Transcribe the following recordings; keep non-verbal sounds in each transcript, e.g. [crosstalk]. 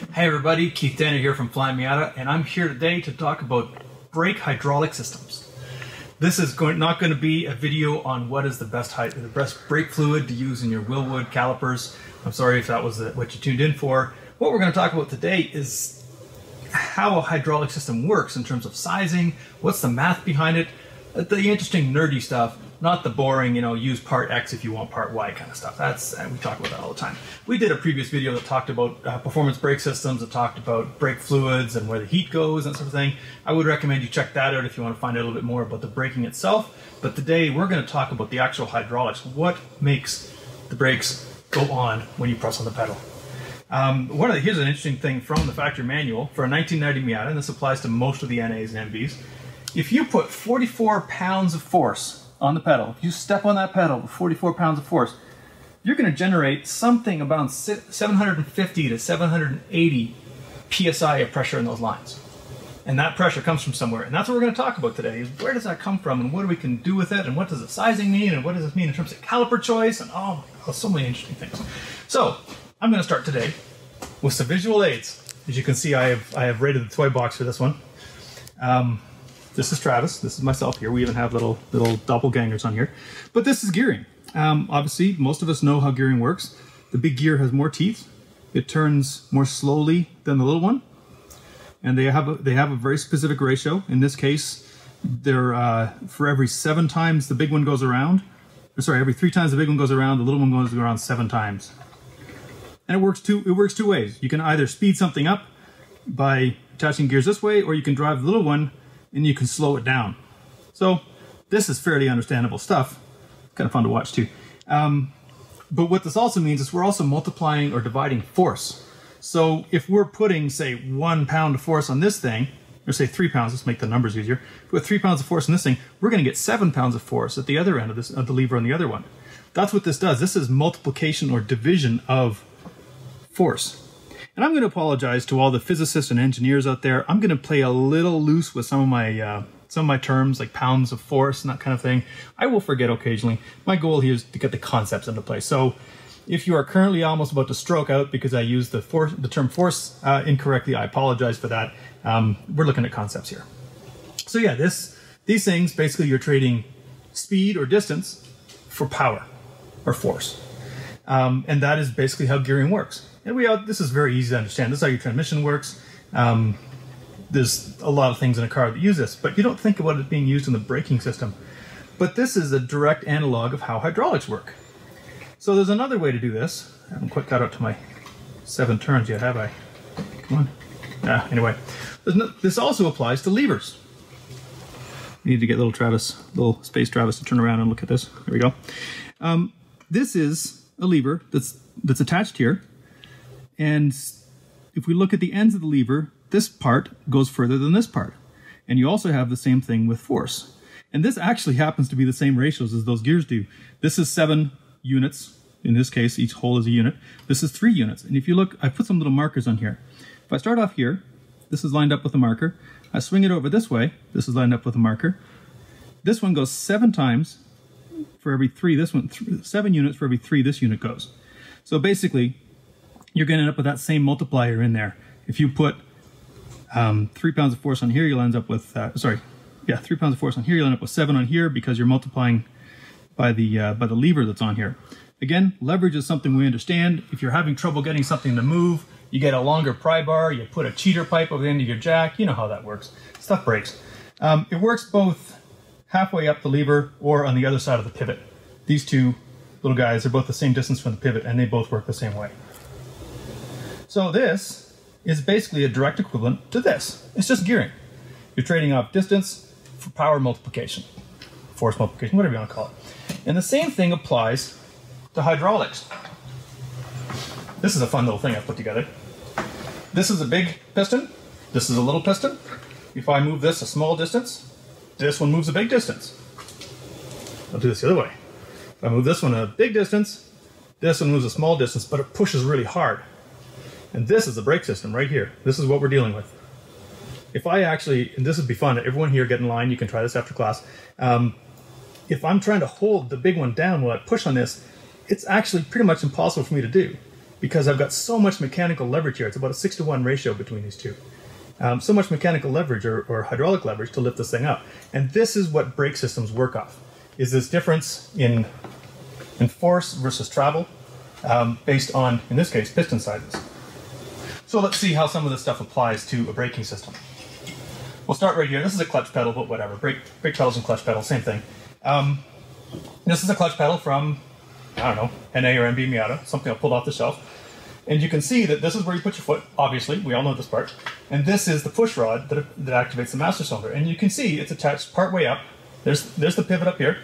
Hey everybody, Keith Tanner here from Flyin' Miata, and I'm here today to talk about brake hydraulic systems. This is going, not going to be a video on what is the best the best brake fluid to use in your Wilwood calipers. I'm sorry if that was what you tuned in for. What we're going to talk about today is how a hydraulic system works in terms of sizing, what's the math behind it, the interesting nerdy stuff, not the boring, you know, use part X if you want part Y kind of stuff. That's and we talk about that all the time. We did a previous video that talked about uh, performance brake systems, that talked about brake fluids and where the heat goes and sort of thing. I would recommend you check that out if you want to find out a little bit more about the braking itself. But today we're going to talk about the actual hydraulics. What makes the brakes go on when you press on the pedal? Um, one of the, here's an interesting thing from the factory manual for a 1990 Miata, and this applies to most of the NAs and NBs. If you put 44 pounds of force on the pedal, if you step on that pedal with 44 pounds of force, you're going to generate something about 750 to 780 psi of pressure in those lines. And that pressure comes from somewhere. And that's what we're going to talk about today is where does that come from and what do we can do with it and what does the sizing mean and what does this mean in terms of caliper choice and oh my god, so many interesting things. So I'm going to start today with some visual aids. As you can see, I have I have rated the toy box for this one. Um, this is Travis. This is myself here. We even have little little doppelgangers on here. But this is gearing. Um, obviously, most of us know how gearing works. The big gear has more teeth. It turns more slowly than the little one, and they have a, they have a very specific ratio. In this case, they're uh, for every seven times the big one goes around. Or sorry, every three times the big one goes around, the little one goes around seven times. And it works two it works two ways. You can either speed something up by attaching gears this way, or you can drive the little one and you can slow it down. So this is fairly understandable stuff. Kind of fun to watch too. Um, but what this also means is we're also multiplying or dividing force. So if we're putting, say, one pound of force on this thing, or say three pounds, let's make the numbers easier. With three pounds of force on this thing, we're going to get seven pounds of force at the other end of this of the lever on the other one. That's what this does. This is multiplication or division of force. And I'm going to apologize to all the physicists and engineers out there. I'm going to play a little loose with some of my uh, some of my terms like pounds of force and that kind of thing. I will forget occasionally. My goal here is to get the concepts into play. So if you are currently almost about to stroke out because I used the force, the term force uh, incorrectly, I apologize for that. Um, we're looking at concepts here. So yeah, this these things basically you're trading speed or distance for power or force, um, and that is basically how gearing works. And we all, this is very easy to understand. This is how your transmission works. Um, there's a lot of things in a car that use this, but you don't think about it being used in the braking system. But this is a direct analog of how hydraulics work. So there's another way to do this. I haven't quite got out to my seven turns yet, have I? Come on. Ah, anyway, no, this also applies to levers. We need to get little Travis, little space Travis to turn around and look at this. There we go. Um, this is a lever that's that's attached here and if we look at the ends of the lever, this part goes further than this part. And you also have the same thing with force. And this actually happens to be the same ratios as those gears do. This is seven units. In this case, each hole is a unit. This is three units. And if you look, I put some little markers on here. If I start off here, this is lined up with a marker. I swing it over this way. This is lined up with a marker. This one goes seven times for every three. This one, th seven units for every three this unit goes. So basically, you're going to end up with that same multiplier in there. If you put um, three pounds of force on here, you'll end up with, uh, sorry, yeah, three pounds of force on here, you'll end up with seven on here because you're multiplying by the, uh, by the lever that's on here. Again, leverage is something we understand. If you're having trouble getting something to move, you get a longer pry bar, you put a cheater pipe over the end of your jack, you know how that works. Stuff breaks. Um, it works both halfway up the lever or on the other side of the pivot. These two little guys are both the same distance from the pivot and they both work the same way. So this is basically a direct equivalent to this. It's just gearing. You're trading off distance for power multiplication, force multiplication, whatever you want to call it. And the same thing applies to hydraulics. This is a fun little thing I've put together. This is a big piston. This is a little piston. If I move this a small distance, this one moves a big distance. I'll do this the other way. If I move this one a big distance, this one moves a small distance, but it pushes really hard. And this is the brake system right here. This is what we're dealing with. If I actually, and this would be fun, everyone here get in line, you can try this after class. Um, if I'm trying to hold the big one down while I push on this, it's actually pretty much impossible for me to do. because I've got so much mechanical leverage here. It's about a six to one ratio between these two. Um, so much mechanical leverage or, or hydraulic leverage to lift this thing up. And this is what brake systems work off, is this difference in, in force versus travel um, based on, in this case, piston sizes. So let's see how some of this stuff applies to a braking system. We'll start right here. This is a clutch pedal, but whatever. Brake, brake pedals and clutch pedals, same thing. Um, this is a clutch pedal from, I don't know, NA or NB Miata, something I pulled off the shelf. And you can see that this is where you put your foot, obviously, we all know this part. And this is the push rod that, that activates the master cylinder. And you can see it's attached part way up. There's, there's the pivot up here.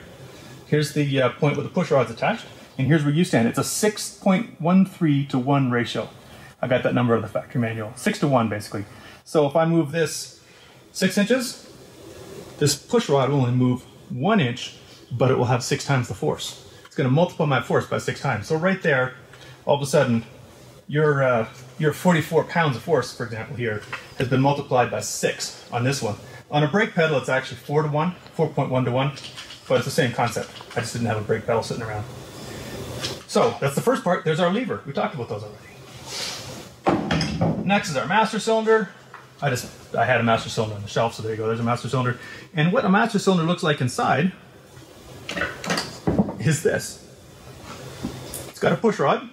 Here's the uh, point where the push rod's attached. And here's where you stand. It's a 6.13 to 1 ratio. I got that number of the factory manual. 6 to 1, basically. So if I move this 6 inches, this push rod will only move 1 inch, but it will have 6 times the force. It's going to multiply my force by 6 times. So right there, all of a sudden, your, uh, your 44 pounds of force, for example, here, has been multiplied by 6 on this one. On a brake pedal, it's actually 4 to 1, 4.1 to 1, but it's the same concept. I just didn't have a brake pedal sitting around. So that's the first part. There's our lever. We talked about those already. Next is our master cylinder. I just I had a master cylinder on the shelf, so there you go. There's a master cylinder. And what a master cylinder looks like inside is this. It's got a push rod.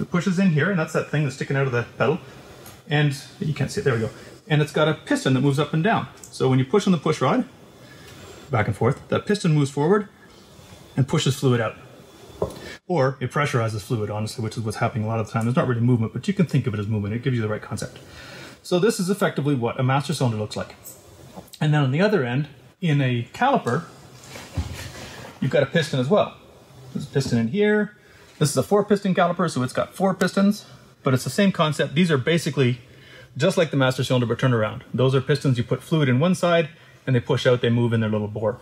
It pushes in here, and that's that thing that's sticking out of the pedal. And you can't see it. There we go. And it's got a piston that moves up and down. So when you push on the push rod, back and forth, that piston moves forward and pushes fluid out. Or it pressurizes fluid, honestly, which is what's happening a lot of the time. There's not really movement, but you can think of it as movement. It gives you the right concept. So this is effectively what a master cylinder looks like. And then on the other end, in a caliper, you've got a piston as well. There's a piston in here. This is a four piston caliper, so it's got four pistons, but it's the same concept. These are basically just like the master cylinder, but turn around. Those are pistons you put fluid in one side, and they push out, they move in their little bore.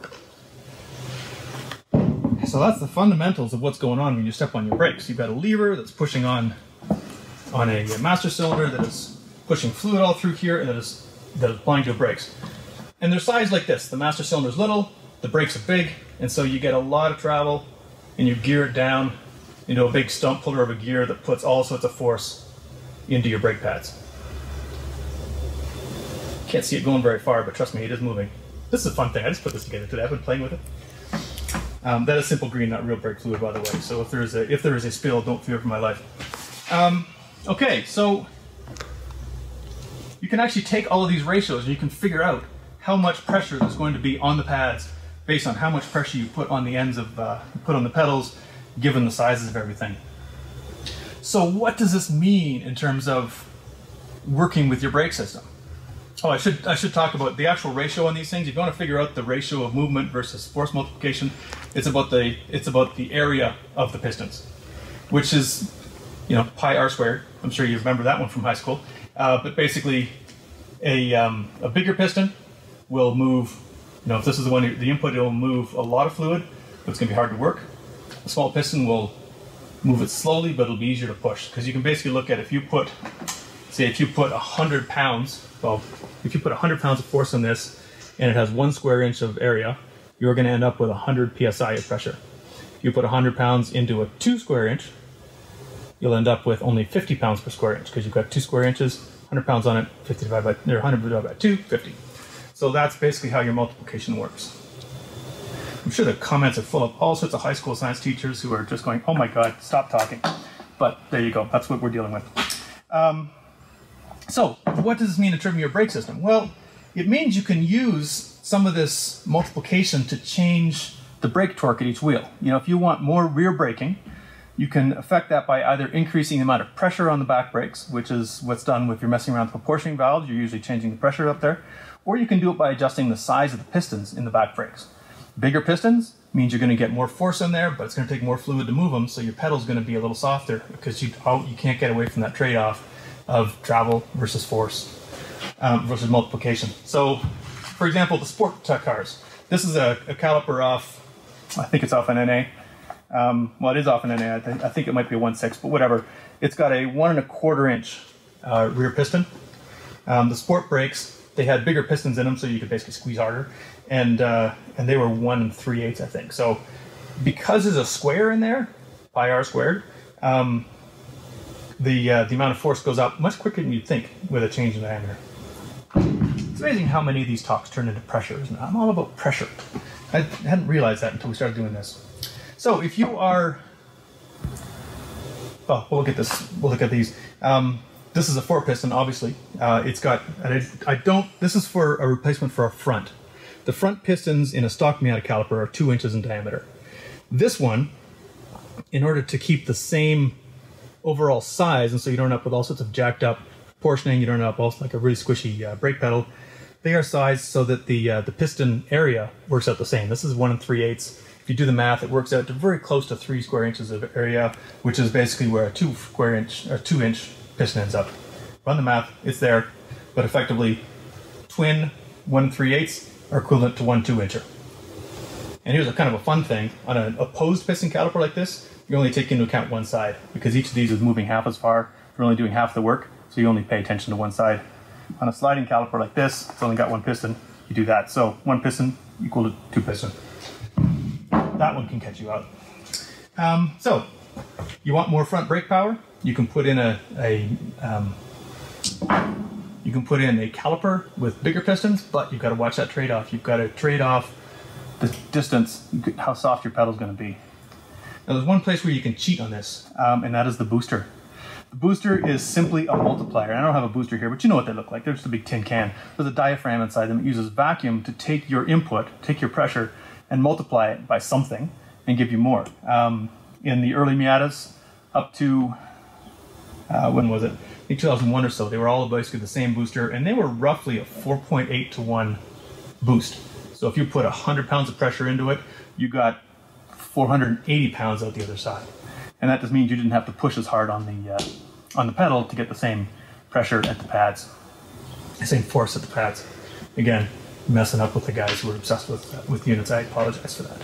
So that's the fundamentals of what's going on when you step on your brakes. You've got a lever that's pushing on on a master cylinder that is pushing fluid all through here and that is that is applying to your brakes. And they're sized like this. The master cylinder is little, the brakes are big, and so you get a lot of travel and you gear it down into a big stump puller of a gear that puts all sorts of force into your brake pads. Can't see it going very far, but trust me, it is moving. This is a fun thing. I just put this together today. I've been playing with it. Um, that is simple green, not real brake fluid, by the way. So if there is a if there is a spill, don't fear for my life. Um, okay, so you can actually take all of these ratios and you can figure out how much pressure there's going to be on the pads based on how much pressure you put on the ends of uh, put on the pedals, given the sizes of everything. So what does this mean in terms of working with your brake system? Oh, I should I should talk about the actual ratio on these things. If you want to figure out the ratio of movement versus force multiplication, it's about the it's about the area of the pistons, which is you know pi r squared. I'm sure you remember that one from high school. Uh, but basically, a um, a bigger piston will move. You know, if this is the one the input, it'll move a lot of fluid, but it's going to be hard to work. A small piston will move it slowly, but it'll be easier to push because you can basically look at if you put say if you put 100 pounds, well, if you put 100 pounds of force on this and it has one square inch of area, you're going to end up with 100 psi of pressure. If you put 100 pounds into a two square inch, you'll end up with only 50 pounds per square inch because you've got two square inches, 100 pounds on it, 50 divided by, or 100 divided by 2, 50. So that's basically how your multiplication works. I'm sure the comments are full of all sorts of high school science teachers who are just going, oh my god, stop talking. But there you go, that's what we're dealing with. Um, so, what does this mean in terms of your brake system? Well, it means you can use some of this multiplication to change the brake torque at each wheel. You know, if you want more rear braking, you can affect that by either increasing the amount of pressure on the back brakes, which is what's done if you're messing around with proportioning valves, you're usually changing the pressure up there, or you can do it by adjusting the size of the pistons in the back brakes. Bigger pistons means you're going to get more force in there, but it's going to take more fluid to move them, so your pedal's going to be a little softer because you, oh, you can't get away from that trade-off of travel versus force um, versus multiplication. So, for example, the sport cars. This is a, a, caliper off, I think it's off an NA. Um, well, it is off an NA. I, th I, think it might be a 1.6, but whatever. It's got a one and a quarter inch uh, rear piston. Um, the sport brakes, they had bigger pistons in them, so you could basically squeeze harder. And, uh, and they were one and three eighths, I think. So because there's a square in there, pi r squared, um, the uh, the amount of force goes up much quicker than you'd think with a change in diameter. It's amazing how many of these talks turn into pressure, isn't it? I'm all about pressure. I hadn't realized that until we started doing this. So if you are, well, we'll look at this. We'll look at these. Um, this is a four piston, obviously. Uh, it's got, I, I don't, this is for a replacement for a front. The front pistons in a stock Miata caliper are two inches in diameter. This one, in order to keep the same overall size, and so you don't end up with all sorts of jacked up portioning, you don't end up with like a really squishy uh, brake pedal, they are sized so that the uh, the piston area works out the same. This is one and three eighths. If you do the math, it works out to very close to three square inches of area, which is basically where a two square inch or two inch piston ends up. Run the math, it's there, but effectively, twin one three eighths are equivalent to one two incher. And here's a kind of a fun thing on an opposed piston caliper like this, you only take into account one side because each of these is moving half as far. You're only doing half the work, so you only pay attention to one side. On a sliding caliper like this, it's only got one piston, you do that. So one piston equal to two piston. That one can catch you out. Um, so you want more front brake power? You can put in a, a um, you can put in a caliper with bigger pistons, but you've got to watch that trade-off. You've got to trade off the distance, how soft your pedal is going to be. Now there's one place where you can cheat on this, um, and that is the booster. The booster is simply a multiplier. I don't have a booster here, but you know what they look like. They're just a big tin can with a diaphragm inside them. It uses vacuum to take your input, take your pressure, and multiply it by something and give you more. Um, in the early Miatas, up to, uh, when was it? I think 2001 or so, they were all basically the same booster, and they were roughly a 4.8 to 1 boost. So if you put 100 pounds of pressure into it, you got 480 pounds out the other side and that just means you didn't have to push as hard on the uh, on the pedal to get the same pressure at the pads, the same force at the pads. Again, messing up with the guys who are obsessed with uh, with units. I apologize for that.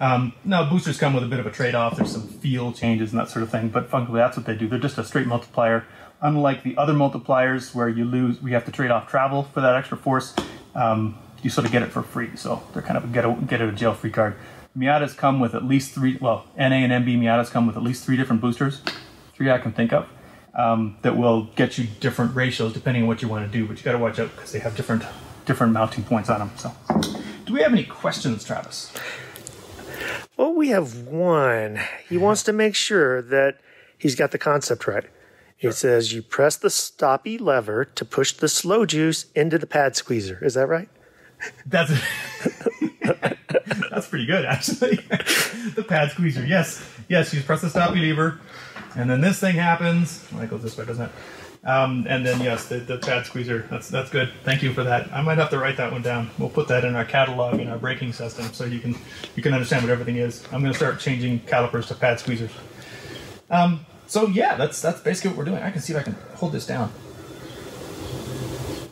Um, now boosters come with a bit of a trade-off. There's some feel changes and that sort of thing, but functionally that's what they do. They're just a straight multiplier. Unlike the other multipliers where you lose, we have to trade off travel for that extra force. Um, you sort of get it for free, so they're kind of a get a, get out of jail free card. Miatas come with at least three, well, NA and NB Miatas come with at least three different boosters, three I can think of, um, that will get you different ratios depending on what you want to do, but you got to watch out because they have different different mounting points on them. So, do we have any questions, Travis? Well, we have one. He wants to make sure that he's got the concept right. He says you press the stoppy lever to push the slow juice into the pad squeezer. Is that right? That's [laughs] [laughs] [laughs] That's pretty good, actually. [laughs] the pad squeezer. Yes, yes. You press the stoppy lever, and then this thing happens. Goes this way, doesn't it? Um, and then yes, the, the pad squeezer. That's that's good. Thank you for that. I might have to write that one down. We'll put that in our catalog in our braking system, so you can you can understand what everything is. I'm going to start changing calipers to pad squeezers. Um, so yeah, that's that's basically what we're doing. I can see if I can hold this down.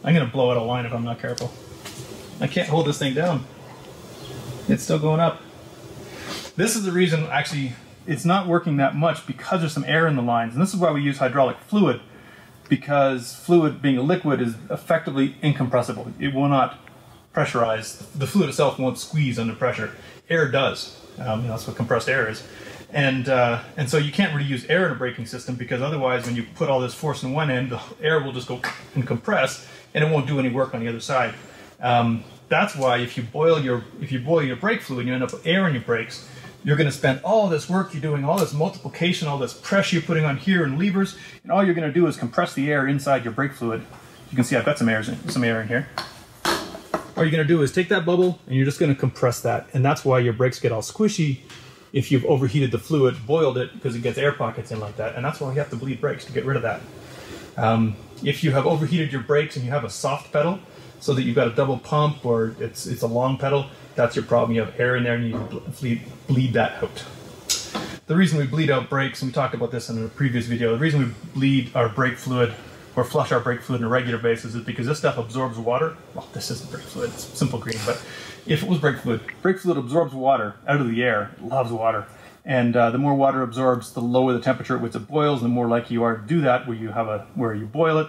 I'm going to blow out a line if I'm not careful. I can't hold this thing down. It's still going up. This is the reason, actually, it's not working that much because there's some air in the lines. And this is why we use hydraulic fluid, because fluid, being a liquid, is effectively incompressible. It will not pressurize. The fluid itself won't squeeze under pressure. Air does. Um, that's what compressed air is. And, uh, and so you can't really use air in a braking system because otherwise when you put all this force in one end, the air will just go and compress and it won't do any work on the other side. Um, that's why if you boil your if you boil your brake fluid and you end up with air in your brakes, you're going to spend all this work you're doing, all this multiplication, all this pressure you're putting on here and levers, and all you're going to do is compress the air inside your brake fluid. You can see I've got some air, in, some air in here. All you're going to do is take that bubble and you're just going to compress that, and that's why your brakes get all squishy if you've overheated the fluid, boiled it, because it gets air pockets in like that, and that's why you have to bleed brakes to get rid of that. Um, if you have overheated your brakes and you have a soft pedal, so that you've got a double pump or it's it's a long pedal, that's your problem. You have air in there and you bleed, bleed that out. The reason we bleed out brakes, and we talked about this in a previous video, the reason we bleed our brake fluid or flush our brake fluid on a regular basis is because this stuff absorbs water. Well, this isn't brake fluid, it's simple green, but if it was brake fluid, brake fluid absorbs water out of the air, loves water. And uh, the more water absorbs, the lower the temperature at which it boils, the more likely you are to do that where you have a where you boil it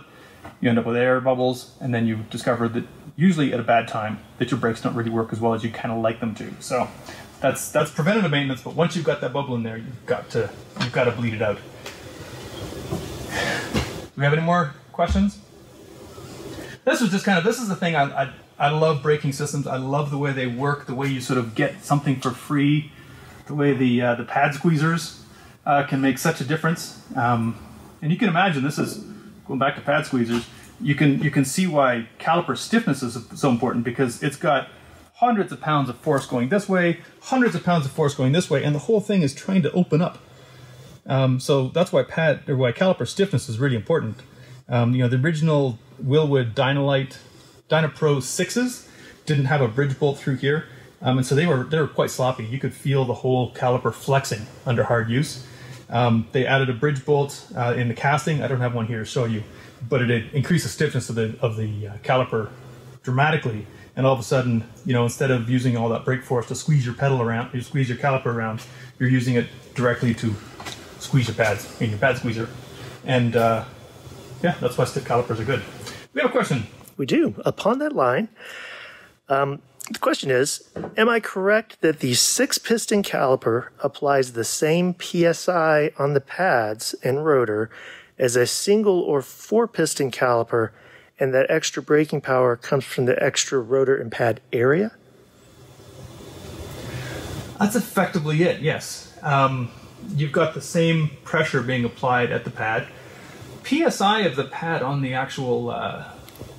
you end up with air bubbles, and then you discover that usually at a bad time that your brakes don't really work as well as you kind of like them to. So that's that's preventative maintenance. But once you've got that bubble in there, you've got to you've got to bleed it out. Do we have any more questions? This was just kind of this is the thing I, I I love braking systems. I love the way they work, the way you sort of get something for free, the way the uh, the pad squeezers uh, can make such a difference. Um, and you can imagine this is going back to pad squeezers. You can you can see why caliper stiffness is so important because it's got hundreds of pounds of force going this way, hundreds of pounds of force going this way, and the whole thing is trying to open up. Um, so that's why pad or why caliper stiffness is really important. Um, you know, the original Wilwood Dynalite Dynapro sixes didn't have a bridge bolt through here, um, and so they were they were quite sloppy. You could feel the whole caliper flexing under hard use. Um, they added a bridge bolt uh, in the casting. I don't have one here to show you, but it increased the stiffness of the of the uh, caliper dramatically. And all of a sudden, you know, instead of using all that brake force to squeeze your pedal around, you squeeze your caliper around, you're using it directly to squeeze your pads in your pad squeezer. And uh, yeah, that's why stiff calipers are good. We have a question. We do. Upon that line, um, the question is Am I correct that the six piston caliper applies the same PSI on the pads and rotor as a single or four piston caliper, and that extra braking power comes from the extra rotor and pad area? That's effectively it, yes. Um, you've got the same pressure being applied at the pad. PSI of the pad on the actual uh,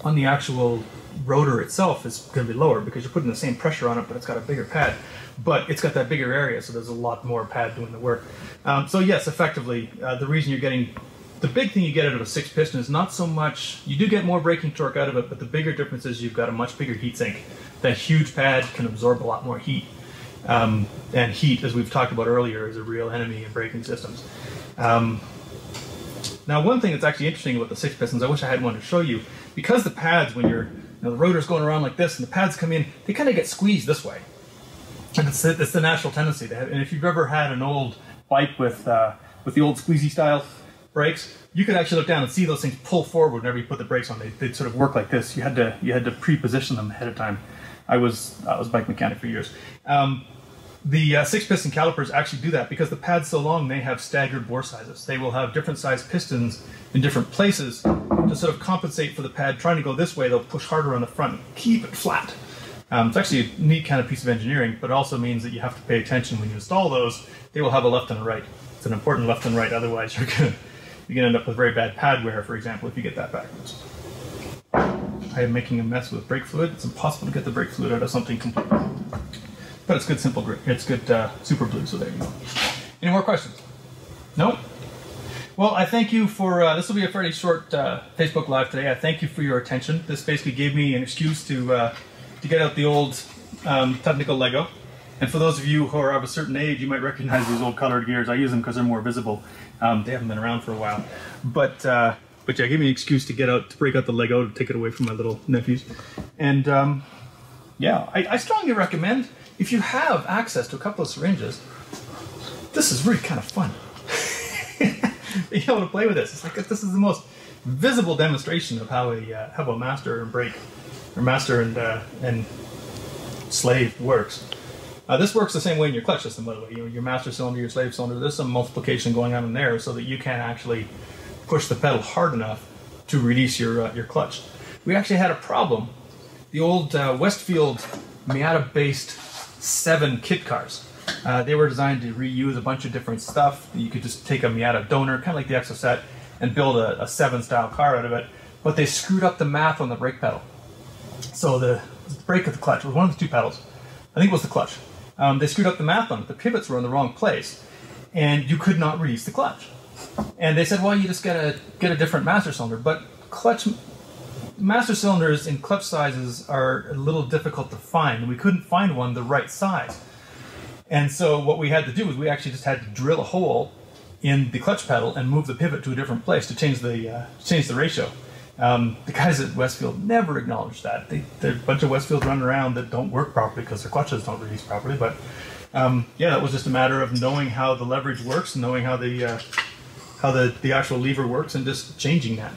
on the actual rotor itself is going to be lower because you're putting the same pressure on it, but it's got a bigger pad. But it's got that bigger area, so there's a lot more pad doing the work. Um, so yes, effectively, uh, the reason you're getting the big thing you get out of a six piston is not so much you do get more braking torque out of it, but the bigger difference is you've got a much bigger heat sink. That huge pad can absorb a lot more heat. Um, and heat, as we've talked about earlier, is a real enemy in braking systems. Um, now, one thing that's actually interesting about the six pistons, I wish I had one to show you, because the pads, when you're, you know, the rotor's going around like this and the pads come in, they kind of get squeezed this way. And it's, it's the natural tendency. To have, and if you've ever had an old bike with, uh, with the old squeezy style brakes, you could actually look down and see those things pull forward whenever you put the brakes on. They, they'd sort of work like this. You had to, you had to pre-position them ahead of time. I was, I was a bike mechanic for years. Um, the uh, six piston calipers actually do that because the pad's so long they have staggered bore sizes. They will have different sized pistons in different places to sort of compensate for the pad trying to go this way. They'll push harder on the front, and keep it flat. Um, it's actually a neat kind of piece of engineering, but it also means that you have to pay attention when you install those. They will have a left and a right. It's an important left and right, otherwise [laughs] you're gonna you're gonna end up with very bad pad wear, for example, if you get that backwards. I am making a mess with brake fluid. It's impossible to get the brake fluid out of something completely. But it's good simple. It's good uh, super blue, so there you go. Any more questions? No? Well, I thank you for, uh, this will be a fairly short uh, Facebook Live today. I thank you for your attention. This basically gave me an excuse to, uh, to get out the old um, technical Lego. And for those of you who are of a certain age, you might recognize these old colored gears. I use them because they're more visible. Um, they haven't been around for a while. But, uh, but yeah, give me an excuse to get out, to break out the Lego, to take it away from my little nephews. And um, yeah, I, I strongly recommend, if you have access to a couple of syringes, this is really kind of fun. [laughs] Being able to play with this, it's like this is the most visible demonstration of how a uh, how a master and brake, or master and uh, and slave works. Uh, this works the same way in your clutch system, by the way. You your master cylinder, your slave cylinder. There's some multiplication going on in there, so that you can actually push the pedal hard enough to release your uh, your clutch. We actually had a problem. The old uh, Westfield Miata-based seven kit cars. Uh, they were designed to reuse a bunch of different stuff. You could just take a Miata donor, kind of like the Exocet, and build a, a 7 style car out of it. But they screwed up the math on the brake pedal. So the, brake of the clutch was one of the two pedals. I think it was the clutch. Um, they screwed up the math on it. The pivots were in the wrong place, and you could not release the clutch. And they said, well, you just gotta get a different master cylinder. But clutch master cylinders in clutch sizes are a little difficult to find. We couldn't find one the right size. And so what we had to do was we actually just had to drill a hole in the clutch pedal and move the pivot to a different place to change the uh, change the ratio. Um, the guys at Westfield never acknowledged that. They, there's a bunch of Westfields running around that don't work properly because their clutches don't release properly. But um, yeah, that was just a matter of knowing how the leverage works, knowing how the uh, how the, the actual lever works, and just changing that.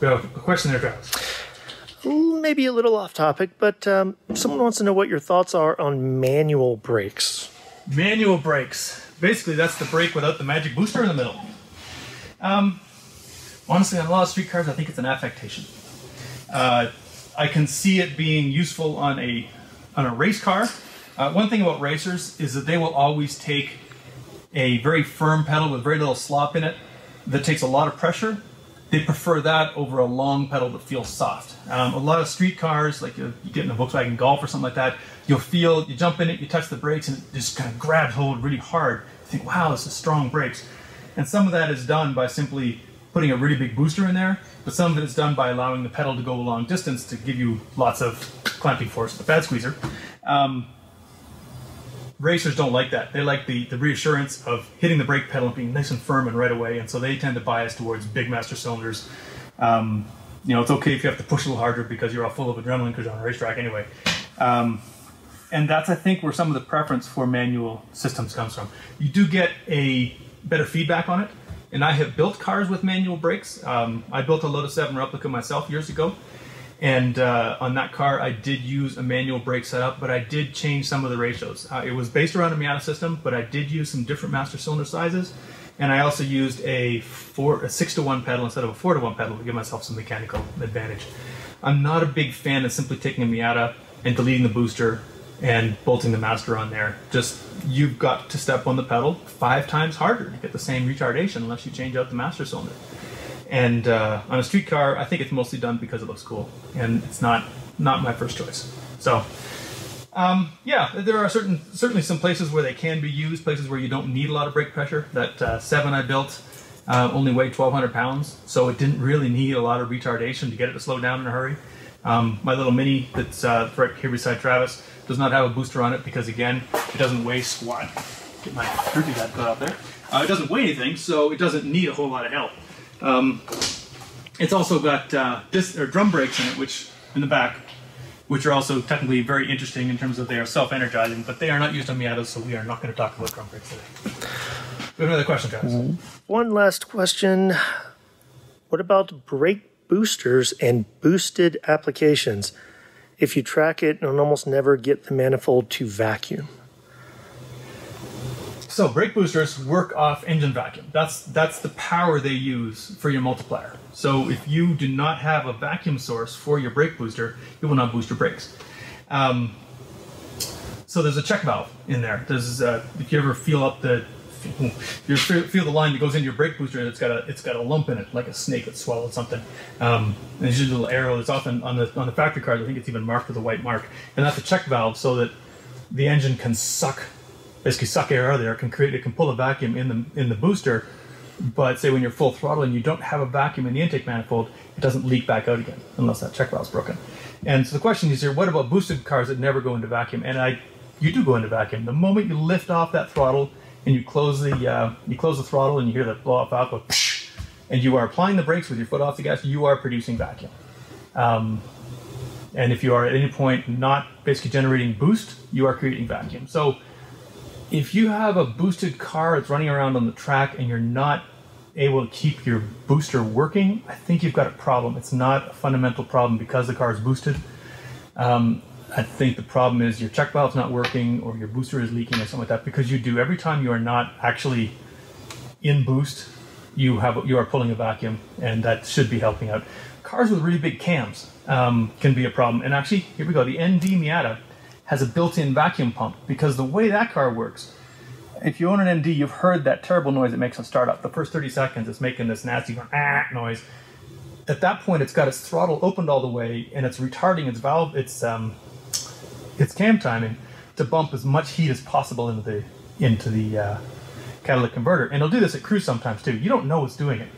We have a question there, Travis. Maybe a little off topic, but um, someone wants to know what your thoughts are on manual brakes. Manual brakes. Basically, that's the brake without the magic booster in the middle. Um, honestly, on a lot of street cars, I think it's an affectation. Uh, I can see it being useful on a on a race car. Uh, one thing about racers is that they will always take a very firm pedal with very little slop in it that takes a lot of pressure. They prefer that over a long pedal that feels soft. Um, a lot of street cars, like you, you get in a Volkswagen Golf or something like that, you'll feel, you jump in it, you touch the brakes, and it just kind of grabs hold really hard. You think, wow, this is strong brakes. And some of that is done by simply putting a really big booster in there, but some of it is done by allowing the pedal to go a long distance to give you lots of clamping force the pad squeezer. Um, racers don't like that. They like the, the reassurance of hitting the brake pedal and being nice and firm and right away, and so they tend to bias towards big master cylinders. Um, you know, it's okay if you have to push a little harder because you're all full of adrenaline because you're on a racetrack anyway. Um, and that's, I think, where some of the preference for manual systems comes from. You do get a better feedback on it, and I have built cars with manual brakes. Um, I built a Lotus 7 replica myself years ago, and uh, on that car, I did use a manual brake setup, but I did change some of the ratios. Uh, it was based around a Miata system, but I did use some different master cylinder sizes. And I also used a four, a six to one pedal instead of a four to one pedal to give myself some mechanical advantage. I'm not a big fan of simply taking a Miata and deleting the booster and bolting the master on there. Just you've got to step on the pedal five times harder to get the same retardation unless you change out the master cylinder. And uh, on a street car, I think it's mostly done because it looks cool, and it's not not my first choice. So, um, yeah, there are certain certainly some places where they can be used, places where you don't need a lot of brake pressure. That uh, seven I built uh, only weighed 1,200 pounds, so it didn't really need a lot of retardation to get it to slow down in a hurry. Um, my little Mini that's uh, right here beside Travis does not have a booster on it because again, it doesn't weigh squat. Get my turkey hat put out there. Uh, it doesn't weigh anything, so it doesn't need a whole lot of help. Um, it's also got uh, disc or drum brakes in it, which in the back, which are also technically very interesting in terms of they are self-energizing, but they are not used on Miatas, so we are not going to talk about drum brakes today. We have another question, guys. One last question. What about brake boosters and boosted applications? If you track it, you'll almost never get the manifold to vacuum. So brake boosters work off engine vacuum. That's that's the power they use for your multiplier. So if you do not have a vacuum source for your brake booster, it will not boost your brakes. Um, so there's a check valve in there. There's uh, if you ever feel up the you feel the line that goes into your brake booster it's got a it's got a lump in it like a snake that swallowed something. Um, and there's a little arrow that's often on the on the factory cars. I think it's even marked with a white mark, and that's a check valve so that the engine can suck basically suck air out of there. It can create, it can pull a vacuum in the in the booster, but say when you're full throttle and you don't have a vacuum in the intake manifold, it doesn't leak back out again unless that check valve's broken. And so the question is here: What about boosted cars that never go into vacuum? And I, you do go into vacuum the moment you lift off that throttle and you close the uh, you close the throttle and you hear that blow off go, and you are applying the brakes with your foot off the gas. You are producing vacuum. Um, and if you are at any point not basically generating boost, you are creating vacuum. So if you have a boosted car that's running around on the track and you're not able to keep your booster working, I think you've got a problem. It's not a fundamental problem because the car is boosted. Um, I think the problem is your check valve's not working or your booster is leaking or something like that because you do every time you are not actually in boost, you have you are pulling a vacuum and that should be helping out. Cars with really big cams um, can be a problem. And actually, here we go. The ND Miata has a built-in vacuum pump because the way that car works, if you own an ND, you've heard that terrible noise it makes on startup. The first 30 seconds, it's making this nasty ah [laughs] noise. At that point, it's got its throttle opened all the way, and it's retarding its valve, its um, its cam timing to bump as much heat as possible into the into the uh, catalytic converter. And it'll do this at cruise sometimes too. You don't know it's doing it.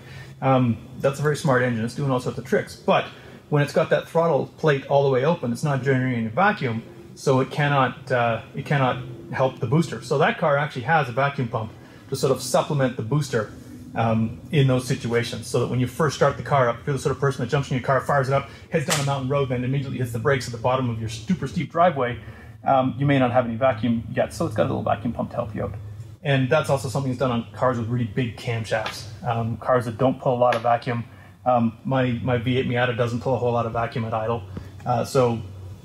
Um, that's a very smart engine. It's doing all sorts of tricks. But when it's got that throttle plate all the way open, it's not generating a vacuum so it cannot uh, it cannot help the booster. So that car actually has a vacuum pump to sort of supplement the booster um, in those situations. So that when you first start the car up, if you're the sort of person that jumps in your car, fires it up, heads down a mountain road, then immediately hits the brakes at the bottom of your super steep driveway, um, you may not have any vacuum yet. So it's got a little vacuum pump to help you out. And that's also something that's done on cars with really big camshafts, um, cars that don't pull a lot of vacuum. Um, my my V8 Miata doesn't pull a whole lot of vacuum at idle, uh, so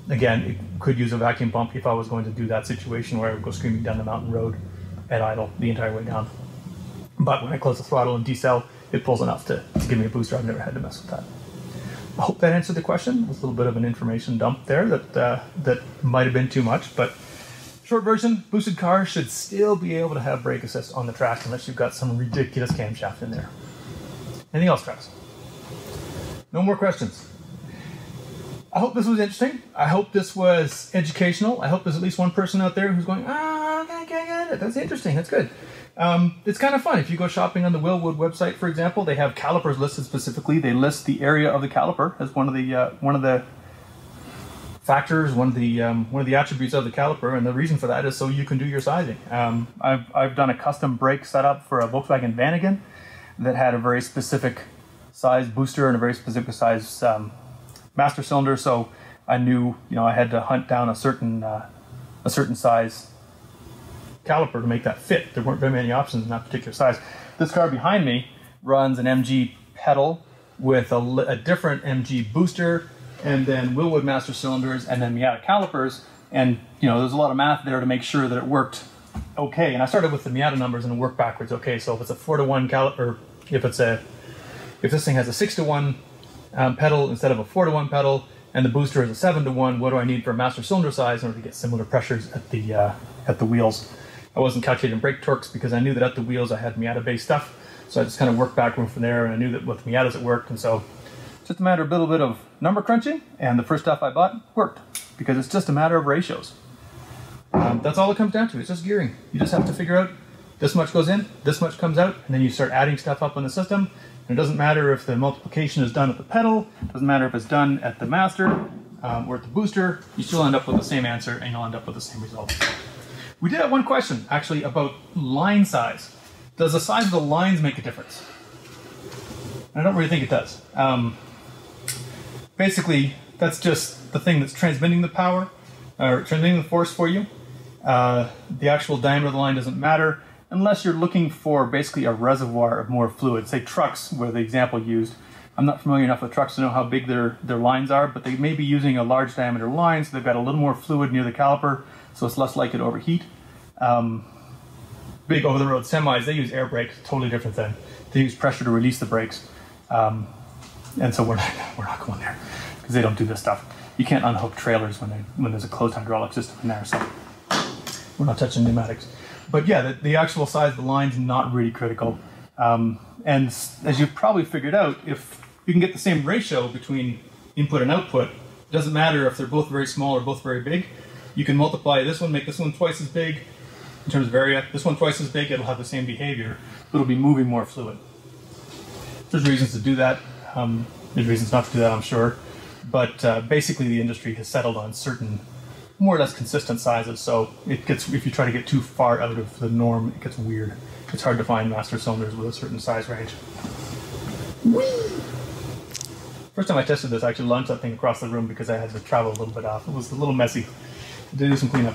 again, it could use a vacuum pump if I was going to do that situation where I would go screaming down the mountain road at idle the entire way down. But when I close the throttle and decel, it pulls enough to, to give me a booster. I've never had to mess with that. I hope that answered the question. It was a little bit of an information dump there that uh, that might have been too much, but short version: boosted cars should still be able to have brake assist on the track unless you've got some ridiculous camshaft in there. Anything else, Travis? No more questions. I hope this was interesting. I hope this was educational. I hope there's at least one person out there who's going, ah, okay, okay, I get it. That's interesting. That's good. Um, it's kind of fun. If you go shopping on the Wilwood website, for example, they have calipers listed specifically. They list the area of the caliper as one of the uh, one of the factors, one of the um, one of the attributes of the caliper, and the reason for that is so you can do your sizing. Um, I've I've done a custom brake setup for a Volkswagen Vanagon that had a very specific size booster and a very specific size um, master cylinder, so I knew you know I had to hunt down a certain uh, a certain size caliper to make that fit. There weren't very many options in that particular size. This car behind me runs an MG pedal with a, a different MG booster and then Wilwood master cylinders and then Miata calipers. And you know, there's a lot of math there to make sure that it worked okay. And I started with the Miata numbers and worked backwards. Okay, so if it's a four to one caliper, if it's a if this thing has a six to one um, pedal instead of a four to one pedal, and the booster is a seven to one, what do I need for a master cylinder size in order to get similar pressures at the uh, at the wheels? I wasn't calculating brake torques because I knew that at the wheels I had Miata based stuff. So I just kind of worked backward from there and I knew that with Miatas it worked. And so it's just a matter of a little bit of number crunching and the first stuff I bought worked because it's just a matter of ratios. Um, that's all it comes down to. It's just gearing. You just have to figure out this much goes in, this much comes out, and then you start adding stuff up in the system. And it doesn't matter if the multiplication is done at the pedal, doesn't matter if it's done at the master um, or at the booster, you still end up with the same answer and you'll end up with the same result. We did have one question actually about line size. Does the size of the lines make a difference? I don't really think it does. Um, basically, that's just the thing that's transmitting the power or transmitting the force for you. Uh, the actual diameter of the line doesn't matter unless you're looking for basically a reservoir of more fluid. Say trucks, where the example used. I'm not familiar enough with trucks to know how big their, their lines are, but they may be using a large diameter line, so they've got a little more fluid near the caliper so it's less likely to overheat. Um, big over-the-road semis, they use air brakes, totally different thing. They use pressure to release the brakes. Um, and so we're not, [laughs] we're not going there because they don't do this stuff. You can't unhook trailers when, they, when there's a closed hydraulic system in there, so we're not touching pneumatics. But yeah, the, the actual size of the line's not really critical. Um, and as you've probably figured out, if you can get the same ratio between input and output, it doesn't matter if they're both very small or both very big, you can multiply this one, make this one twice as big in terms of area. This one twice as big, it'll have the same behavior, but it'll be moving more fluid. There's reasons to do that. Um, there's reasons not to do that, I'm sure. But uh, basically, the industry has settled on certain more or less consistent sizes. So it gets if you try to get too far out of the norm, it gets weird. It's hard to find master cylinders with a certain size range. Whee! First time I tested this, I actually launched that thing across the room because I had to travel a little bit off. It was a little messy to do some cleanup.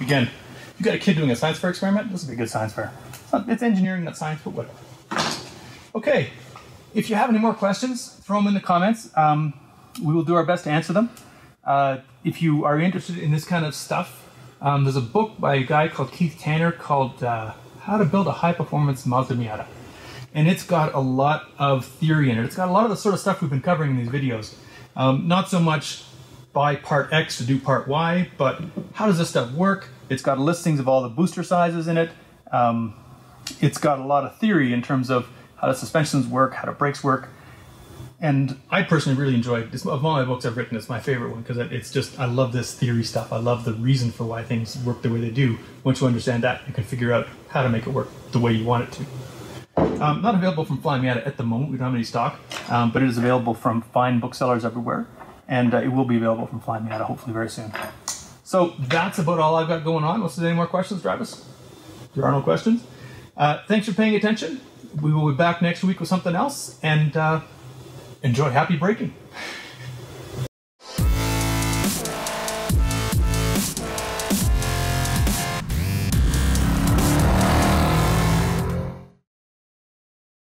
Again, if you got a kid doing a science fair experiment, this would be a good science fair. It's, not, it's engineering, not science, but whatever. Okay, if you have any more questions, throw them in the comments. Um, we will do our best to answer them. Uh, if you are interested in this kind of stuff, um, there's a book by a guy called Keith Tanner called uh, How to Build a High Performance Mazda Miata. And it's got a lot of theory in it. It's got a lot of the sort of stuff we've been covering in these videos. Um, not so much buy part X to do part Y, but how does this stuff work? It's got listings of all the booster sizes in it. Um, it's got a lot of theory in terms of how the suspensions work, how the brakes work. And I personally really enjoyed this. Of all my books I've written, it's my favorite one because it's just, I love this theory stuff. I love the reason for why things work the way they do. Once you understand that, you can figure out how to make it work the way you want it to. Um, not available from Flyin' Miata at the moment. We don't have any stock, um, but it is available from fine booksellers everywhere and uh, it will be available from Flyin' Miata hopefully very soon. So that's about all I've got going on. Unless there's any more questions, Travis? There are no questions. Uh, thanks for paying attention. We will be back next week with something else, and uh, enjoy happy braking.